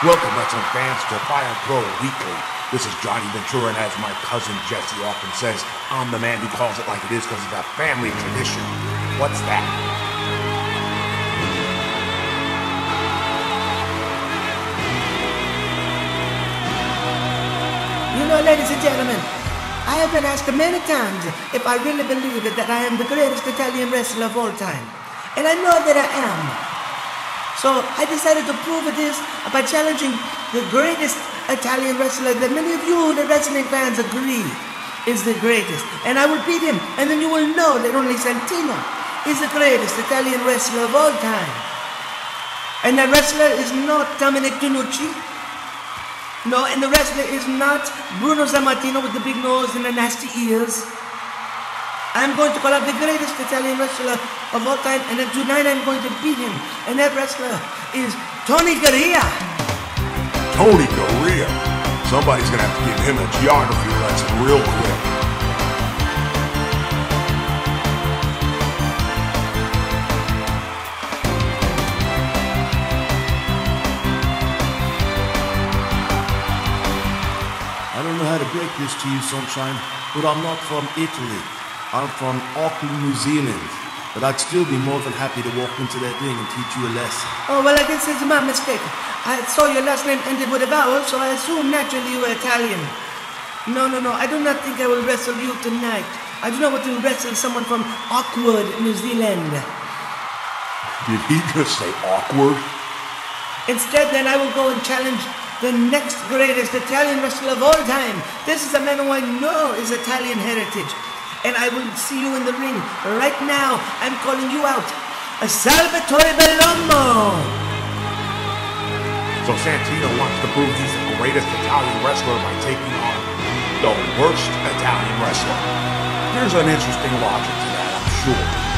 Welcome, wrestling fans, to Fire Pro Weekly. This is Johnny Ventura, and as my cousin Jesse often says, I'm the man who calls it like it is because it's a family tradition. What's that? You know, ladies and gentlemen, I have been asked many times if I really believe that I am the greatest Italian wrestler of all time. And I know that I am. So I decided to prove this by challenging the greatest Italian wrestler that many of you, the wrestling fans, agree is the greatest. And I will beat him, and then you will know that only Santino is the greatest Italian wrestler of all time. And that wrestler is not Dominic DeNucci. No, and the wrestler is not Bruno Sammartino with the big nose and the nasty ears. I'm going to call out the greatest Italian wrestler of all time, and tonight I'm going to beat him. And that wrestler is Tony Garea. Tony Garea? Somebody's gonna have to give him a geography lesson real quick. I don't know how to break this to you, Sunshine, but I'm not from Italy. I'm from Auckland, New Zealand. But I'd still be more than happy to walk into that ring and teach you a lesson. Oh, well, I guess it's my mistake. I saw your last name ended with a vowel, so I assumed naturally you were Italian. No, no, no, I do not think I will wrestle you tonight. I do not want to wrestle someone from Awkward, New Zealand. Did he just say awkward? Instead, then, I will go and challenge the next greatest Italian wrestler of all time. This is a man who I know is Italian heritage and I will see you in the ring. Right now, I'm calling you out. Salvatore Bellomo! So Santino wants to prove he's the greatest Italian wrestler by taking on the worst Italian wrestler. There's an interesting logic to that, I'm sure.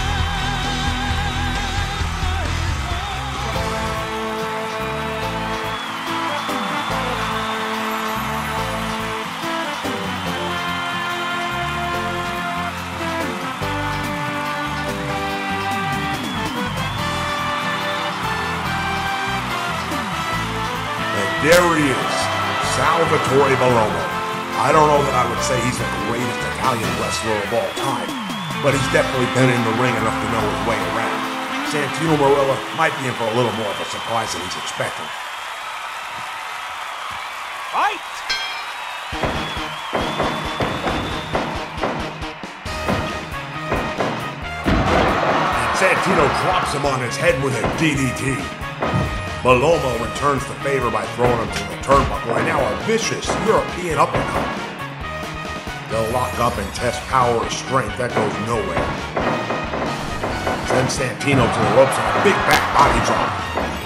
There he is, Salvatore Bellomo. I don't know that I would say he's the greatest Italian wrestler of all time, but he's definitely been in the ring enough to know his way around. Santino Marella might be in for a little more of a surprise than he's expecting. Fight! Santino drops him on his head with a DDT. Bellomo returns the favor by throwing him to the turnbuckle and now a vicious European uppercut. They'll lock up and test power or strength. That goes nowhere. Send Santino to the ropes on a big back body drop.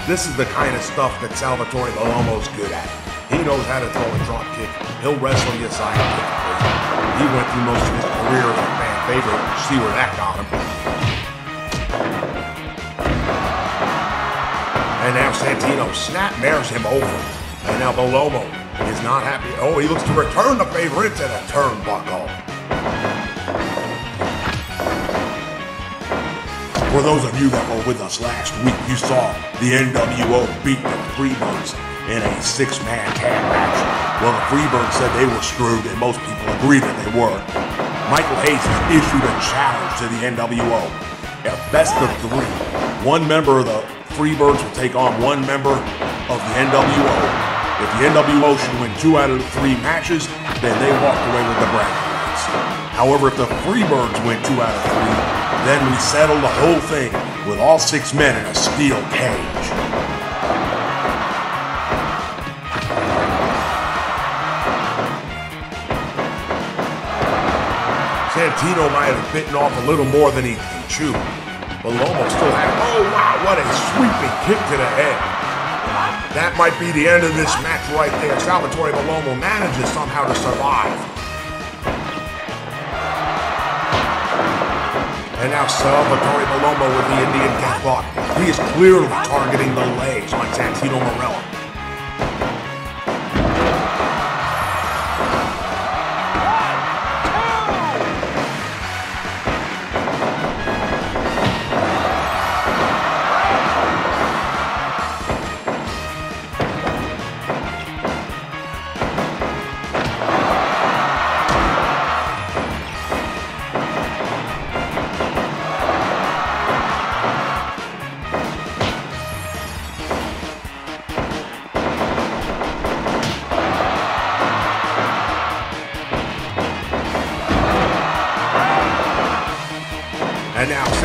This is the kind of stuff that Salvatore Bellomo's good at. He knows how to throw a drop kick. He'll wrestle you scientifically. He went through most of his career as a fan favorite. See where that got him. And now Santino snap snapmares him over. And now Bellomo is not happy. Oh, he looks to return the favor into the turnbuckle. For those of you that were with us last week, you saw the NWO beat the Freebirds in a six-man tag match. Well, the Freebirds said they were screwed, and most people agree that they were. Michael Hayes issued a challenge to the NWO. A best of three. One member of the Freebirds will take on one member of the NWO. If the NWO should win two out of the three matches, then they walk away with the bragging rights. However, if the Freebirds win two out of three, then we settle the whole thing with all six men in a steel cage. Santino might have bitten off a little more than he can chew. Bellomo still had, oh wow, what a sweeping kick to the head. That might be the end of this match right there. Salvatore Bellomo manages somehow to survive. And now Salvatore Bellomo with the Indian Deathlock. He is clearly targeting the legs on Santino Marella.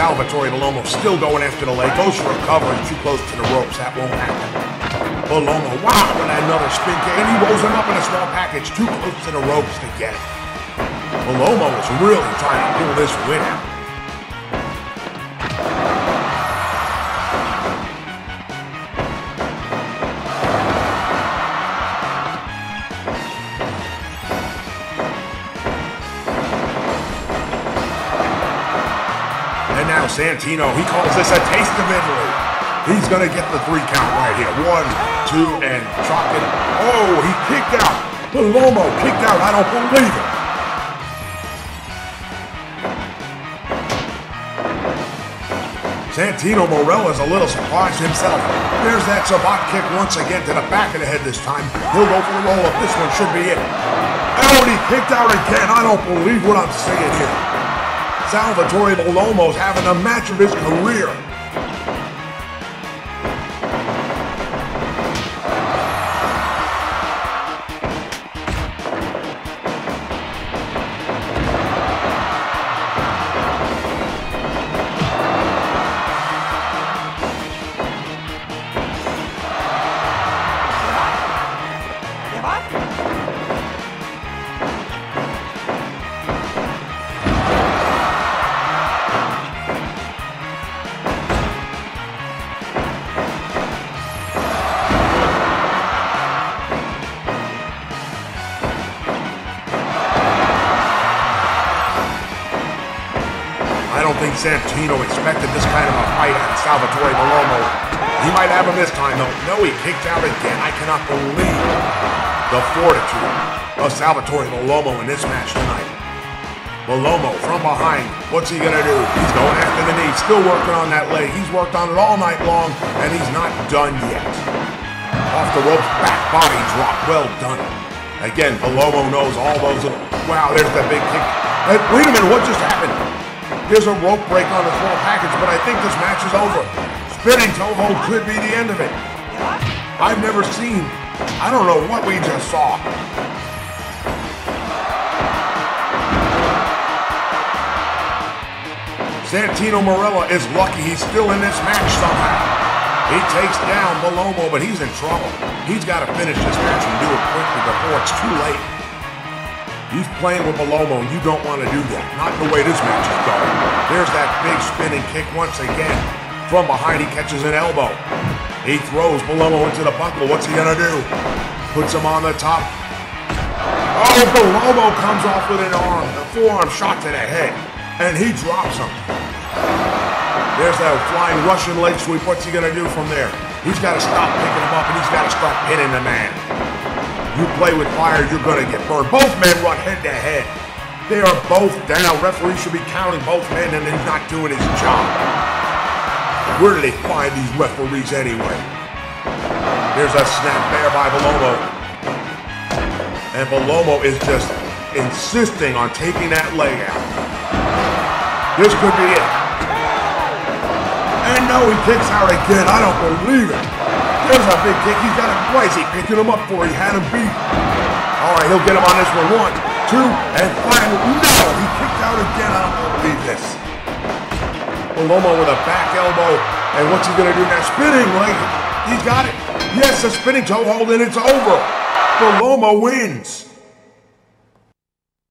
Salvatore Bellomo still going after the leg. Goes for. Too close to the ropes. That won't happen. Bellomo, wow, and another spin kick. And he rolls him up in a small package. Too close to the ropes to get. It. Bellomo is really trying to pull this win out. Santino, he calls this a taste of Italy. He's gonna get the three count right here. One, two, and drop it. Oh, he kicked out. Bellomo kicked out. I don't believe it. Santino Marella's a little surprised himself. There's that savate kick once again to the back of the head this time. He'll go for the roll up. This one should be it. Oh, and he kicked out again. I don't believe what I'm seeing here. Salvatore Bellomo's having a match of his career. Think Santino expected this kind of a fight of Salvatore Bellomo. He might have him this time, though. No, he kicked out again. I cannot believe the fortitude of Salvatore Bellomo in this match tonight. Bellomo from behind. What's he gonna do? He's going after the knee. Still working on that leg. He's worked on it all night long, and he's not done yet. Off the ropes, back body drop. Well done. Again, Bellomo knows all those. Wow, there's the big kick. Wait a minute, what just happened? There's a rope break on the small package, but I think this match is over. Spinning toe could be the end of it. I've never seen. I don't know what we just saw. Santino Marella is lucky he's still in this match somehow. He takes down Bellomo, but he's in trouble. He's got to finish this match and do it quickly before it's too late. He's playing with and you don't want to do that. Not the way this match is going. There's that big spinning kick once again. From behind, he catches an elbow. He throws Bellomo into the buckle. What's he gonna do? Puts him on the top. Oh, Bellomo comes off with an arm, a forearm shot to the head, and he drops him. There's that flying Russian leg sweep. What's he gonna do from there? He's got to stop picking him up, and he's got to start hitting the man. You play with fire, you're gonna get burned. Both men run head to head. They are both down. Referee should be counting both men, and he's not doing his job. Where do they find these referees anyway? There's a snap there by Bellomo. And Bellomo is just insisting on taking that leg out. This could be it. And no, he kicks out again. I don't believe it. There's a big kick. He's got him twice. He picking him up for. He had him beat. All right, he'll get him on this one. One, two, and finally, no, he kicked out again. I don't believe this. Bellomo with a back elbow. And what's he gonna do now? Spinning leg. He's got it. Yes, a spinning toe hold, and it's over. Bellomo wins.